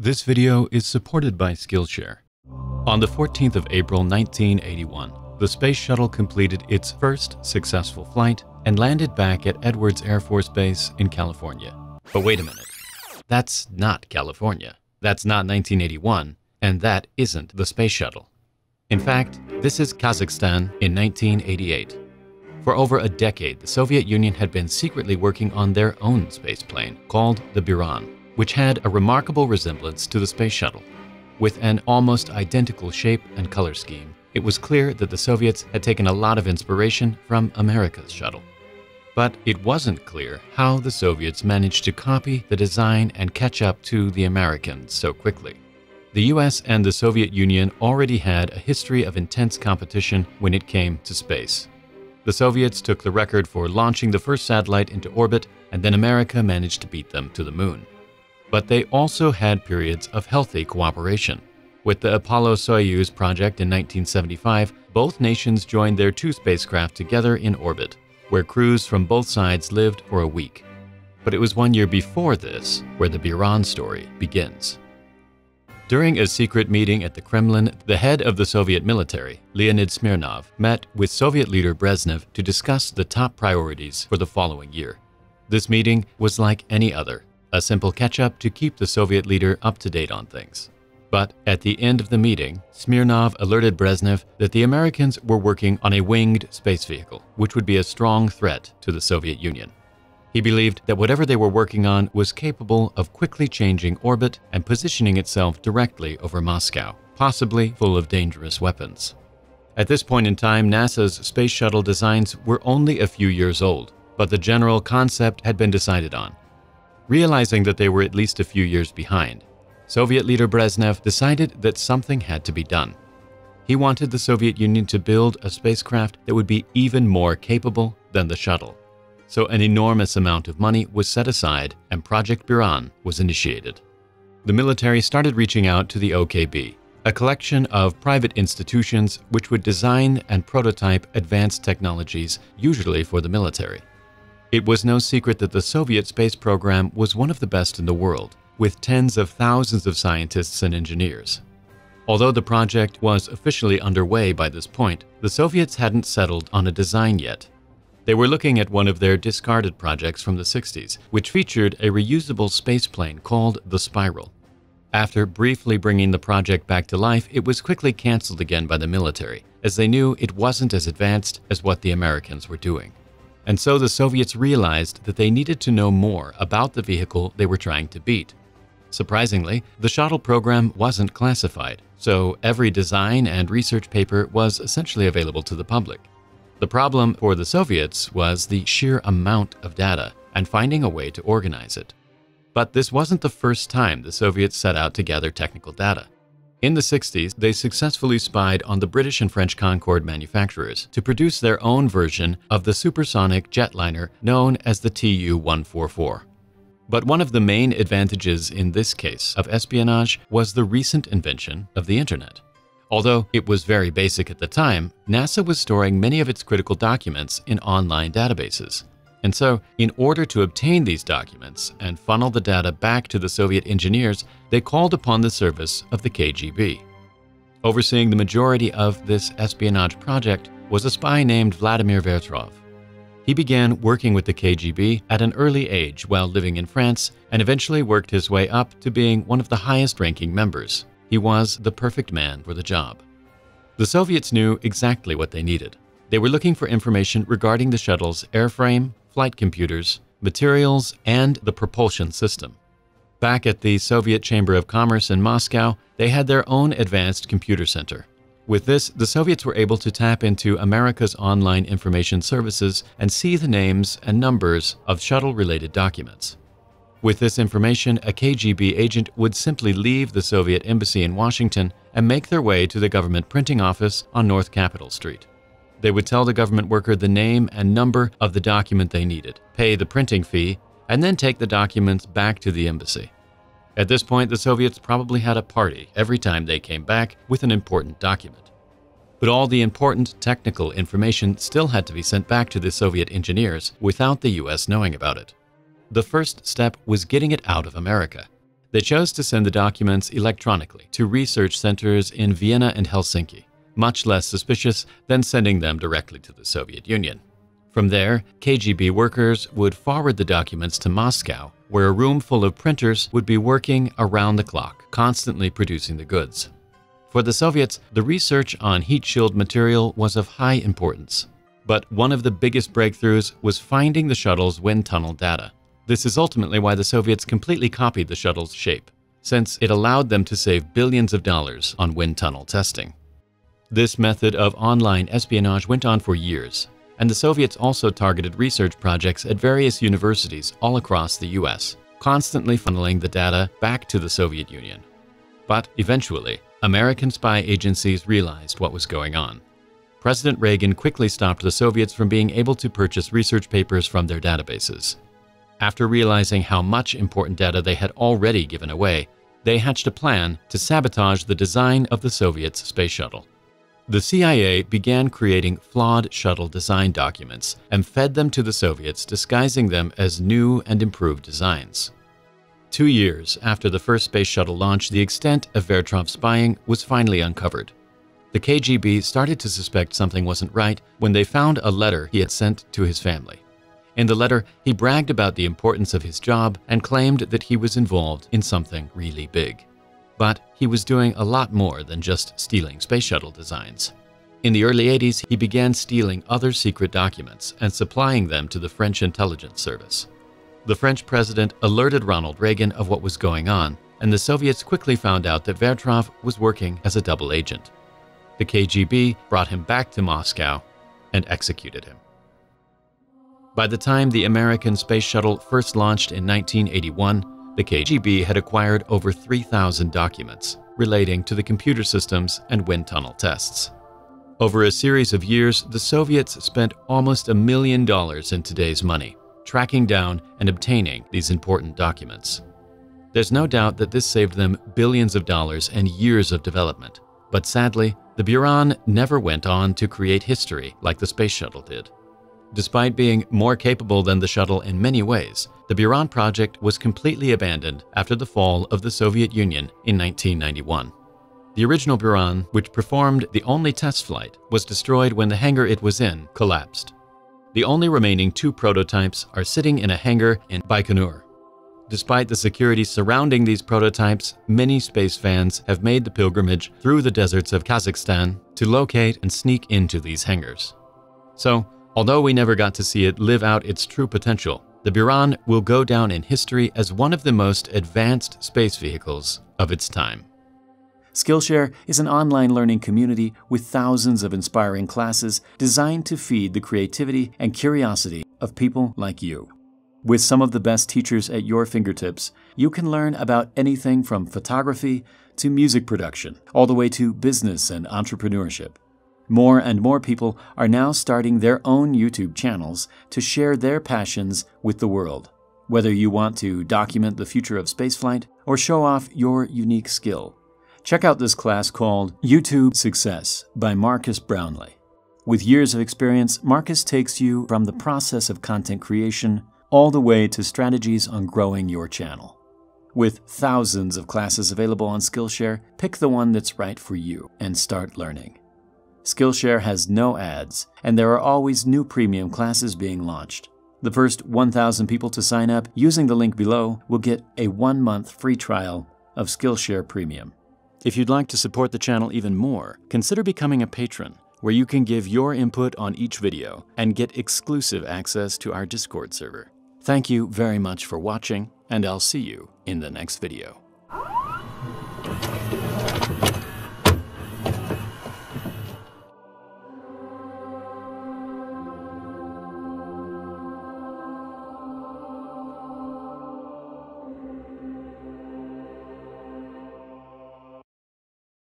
This video is supported by Skillshare. On the 14th of April 1981, the Space Shuttle completed its first successful flight and landed back at Edwards Air Force Base in California. But wait a minute. That's not California. That's not 1981, and that isn't the Space Shuttle. In fact, this is Kazakhstan in 1988. For over a decade, the Soviet Union had been secretly working on their own space plane called the Buran, which had a remarkable resemblance to the Space Shuttle. With an almost identical shape and color scheme, it was clear that the Soviets had taken a lot of inspiration from America's shuttle. But it wasn't clear how the Soviets managed to copy the design and catch up to the Americans so quickly. The US and the Soviet Union already had a history of intense competition when it came to space. The Soviets took the record for launching the first satellite into orbit, and then America managed to beat them to the moon. But they also had periods of healthy cooperation. With the Apollo Soyuz project in 1975, both nations joined their two spacecraft together in orbit, where crews from both sides lived for a week. But it was one year before this where the Buran story begins. During a secret meeting at the Kremlin, the head of the Soviet military, Leonid Smirnov, met with Soviet leader Brezhnev to discuss the top priorities for the following year. This meeting was like any other, a simple catch-up to keep the Soviet leader up to date on things. But at the end of the meeting, Smirnov alerted Brezhnev that the Americans were working on a winged space vehicle, which would be a strong threat to the Soviet Union. He believed that whatever they were working on was capable of quickly changing orbit and positioning itself directly over Moscow, possibly full of dangerous weapons. At this point in time, NASA's space shuttle designs were only a few years old, but the general concept had been decided on. Realizing that they were at least a few years behind, Soviet leader Brezhnev decided that something had to be done. He wanted the Soviet Union to build a spacecraft that would be even more capable than the shuttle so an enormous amount of money was set aside and Project Buran was initiated. The military started reaching out to the OKB, a collection of private institutions which would design and prototype advanced technologies, usually for the military. It was no secret that the Soviet space program was one of the best in the world, with tens of thousands of scientists and engineers. Although the project was officially underway by this point, the Soviets hadn't settled on a design yet, they were looking at one of their discarded projects from the 60s, which featured a reusable spaceplane called the Spiral. After briefly bringing the project back to life, it was quickly canceled again by the military, as they knew it wasn't as advanced as what the Americans were doing. And so the Soviets realized that they needed to know more about the vehicle they were trying to beat. Surprisingly, the shuttle program wasn't classified, so every design and research paper was essentially available to the public. The problem for the Soviets was the sheer amount of data and finding a way to organize it. But this wasn't the first time the Soviets set out to gather technical data. In the 60s, they successfully spied on the British and French Concorde manufacturers to produce their own version of the supersonic jetliner known as the Tu-144. But one of the main advantages in this case of espionage was the recent invention of the Internet. Although it was very basic at the time, NASA was storing many of its critical documents in online databases. And so, in order to obtain these documents and funnel the data back to the Soviet engineers, they called upon the service of the KGB. Overseeing the majority of this espionage project was a spy named Vladimir Vertrov. He began working with the KGB at an early age while living in France and eventually worked his way up to being one of the highest ranking members. He was the perfect man for the job. The Soviets knew exactly what they needed. They were looking for information regarding the shuttle's airframe, flight computers, materials, and the propulsion system. Back at the Soviet Chamber of Commerce in Moscow, they had their own advanced computer center. With this, the Soviets were able to tap into America's online information services and see the names and numbers of shuttle-related documents. With this information, a KGB agent would simply leave the Soviet embassy in Washington and make their way to the government printing office on North Capitol Street. They would tell the government worker the name and number of the document they needed, pay the printing fee, and then take the documents back to the embassy. At this point, the Soviets probably had a party every time they came back with an important document. But all the important technical information still had to be sent back to the Soviet engineers without the US knowing about it. The first step was getting it out of America. They chose to send the documents electronically to research centers in Vienna and Helsinki, much less suspicious than sending them directly to the Soviet Union. From there, KGB workers would forward the documents to Moscow, where a room full of printers would be working around the clock, constantly producing the goods. For the Soviets, the research on heat shield material was of high importance. But one of the biggest breakthroughs was finding the shuttle's wind tunnel data. This is ultimately why the Soviets completely copied the shuttle's shape, since it allowed them to save billions of dollars on wind tunnel testing. This method of online espionage went on for years, and the Soviets also targeted research projects at various universities all across the US, constantly funneling the data back to the Soviet Union. But eventually, American spy agencies realized what was going on. President Reagan quickly stopped the Soviets from being able to purchase research papers from their databases. After realizing how much important data they had already given away, they hatched a plan to sabotage the design of the Soviets' space shuttle. The CIA began creating flawed shuttle design documents and fed them to the Soviets, disguising them as new and improved designs. Two years after the first space shuttle launch, the extent of Vertrov's spying was finally uncovered. The KGB started to suspect something wasn't right when they found a letter he had sent to his family. In the letter, he bragged about the importance of his job and claimed that he was involved in something really big. But he was doing a lot more than just stealing space shuttle designs. In the early 80s, he began stealing other secret documents and supplying them to the French intelligence service. The French president alerted Ronald Reagan of what was going on, and the Soviets quickly found out that Vertrov was working as a double agent. The KGB brought him back to Moscow and executed him. By the time the American space shuttle first launched in 1981, the KGB had acquired over 3,000 documents relating to the computer systems and wind tunnel tests. Over a series of years, the Soviets spent almost a million dollars in today's money, tracking down and obtaining these important documents. There's no doubt that this saved them billions of dollars and years of development, but sadly, the Buran never went on to create history like the space shuttle did. Despite being more capable than the shuttle in many ways, the Buran project was completely abandoned after the fall of the Soviet Union in 1991. The original Buran, which performed the only test flight, was destroyed when the hangar it was in collapsed. The only remaining two prototypes are sitting in a hangar in Baikonur. Despite the security surrounding these prototypes, many space fans have made the pilgrimage through the deserts of Kazakhstan to locate and sneak into these hangars. So, Although we never got to see it live out its true potential, the Buran will go down in history as one of the most advanced space vehicles of its time. Skillshare is an online learning community with thousands of inspiring classes designed to feed the creativity and curiosity of people like you. With some of the best teachers at your fingertips, you can learn about anything from photography to music production, all the way to business and entrepreneurship. More and more people are now starting their own YouTube channels to share their passions with the world. Whether you want to document the future of spaceflight or show off your unique skill, check out this class called YouTube Success by Marques Brownlee. With years of experience, Marcus takes you from the process of content creation all the way to strategies on growing your channel. With thousands of classes available on Skillshare, pick the one that's right for you and start learning. Skillshare has no ads, and there are always new premium classes being launched. The first 1,000 people to sign up using the link below will get a one month free trial of Skillshare Premium. If you'd like to support the channel even more, consider becoming a patron, where you can give your input on each video and get exclusive access to our Discord server. Thank you very much for watching, and I'll see you in the next video.